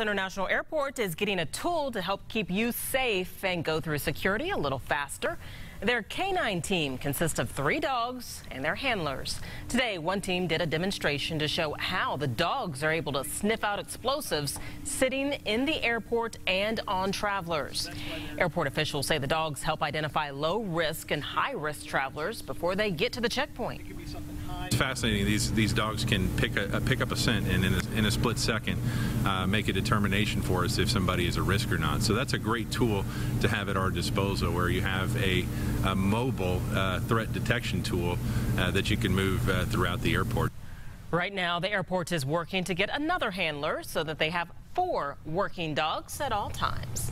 International Airport is getting a tool to help keep you safe and go through security a little faster. Their canine team consists of three dogs and their handlers. Today, one team did a demonstration to show how the dogs are able to sniff out explosives sitting in the airport and on travelers. Airport officials say the dogs help identify low risk and high risk travelers before they get to the checkpoint. It's fascinating. These these dogs can pick a pick up a scent and in a, in a split second uh, make a determination for us if somebody is a risk or not. So that's a great tool to have at our disposal, where you have a, a mobile uh, threat detection tool uh, that you can move uh, throughout the airport. Right now, the airport is working to get another handler so that they have four working dogs at all times.